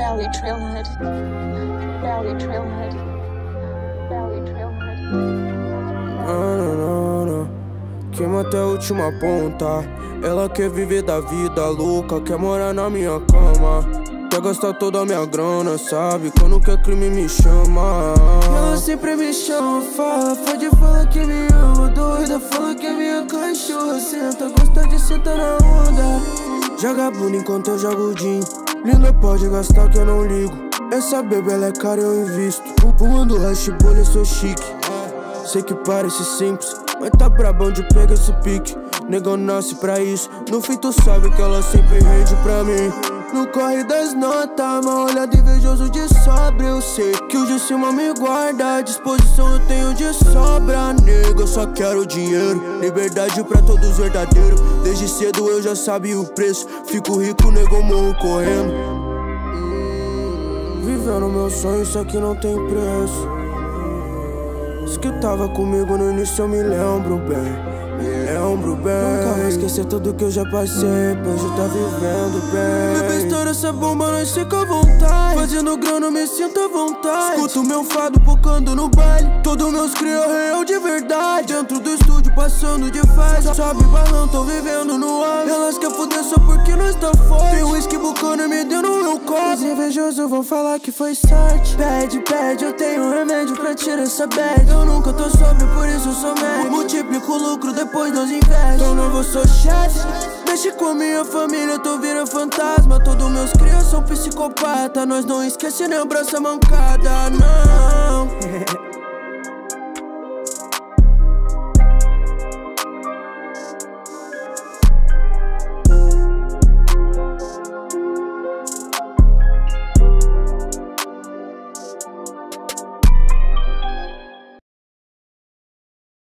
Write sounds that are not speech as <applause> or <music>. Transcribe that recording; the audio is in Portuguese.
Valley Trailhead. Valley Trailhead. Valley Trailhead. Ah, não, não, não. Queima até a última ponta. Ela quer viver da vida louca, quer morar na minha cama. Quer gastar toda a minha grana, sabe? Quando quer crime me chama. Ela sempre me chama, fala, pode falar que me ama. Doida, fala que é minha cachorra. Senta, gosta de sentar na onda. Joga bunda enquanto eu jogo Jim. Linda pode gastar que eu não ligo. Essa bebê ela é cara, eu invisto. Fumando hash bolha, sou chique. Sei que parece simples, mas tá brabão de pega esse pique. Negão nasce pra isso. No fim tu sabe que ela sempre rende pra mim. No corre das notas, uma olhada invejoso de sobra Eu sei que o de cima me guarda disposição eu tenho de sobra Nego, só quero dinheiro Liberdade pra todos verdadeiros. Desde cedo eu já sabia o preço Fico rico, nego, morro correndo. Vivendo meu sonho, isso aqui não tem preço. Isso que tava comigo no início eu me lembro bem me lembro bem. Nunca vou esquecer tudo que eu já passei Hoje tá vivendo bem. Bebê estoura essa bomba, nós fica à vontade. Fazendo grana, me sinto à vontade. Escuto meu fado focando no baile. Todos meus cria real de verdade. Dentro do estúdio passando de fase. Sobe balão, tô vivendo no ar Elas quer fuder só porque nós tá forte. Tem whisky bucana me deu no meu copo Os invejosos vão falar que foi sorte. Pede, pede, eu tenho remédio pra tirar essa bad Eu nunca tô sobre, por isso eu sou médico. Multiplico o lucro depois dos investem Então não vou sou chefe Mexe com minha família, tô virando fantasma. Todos meus crias são psicopata Nós não esquece nem abraça mancada, não <laughs>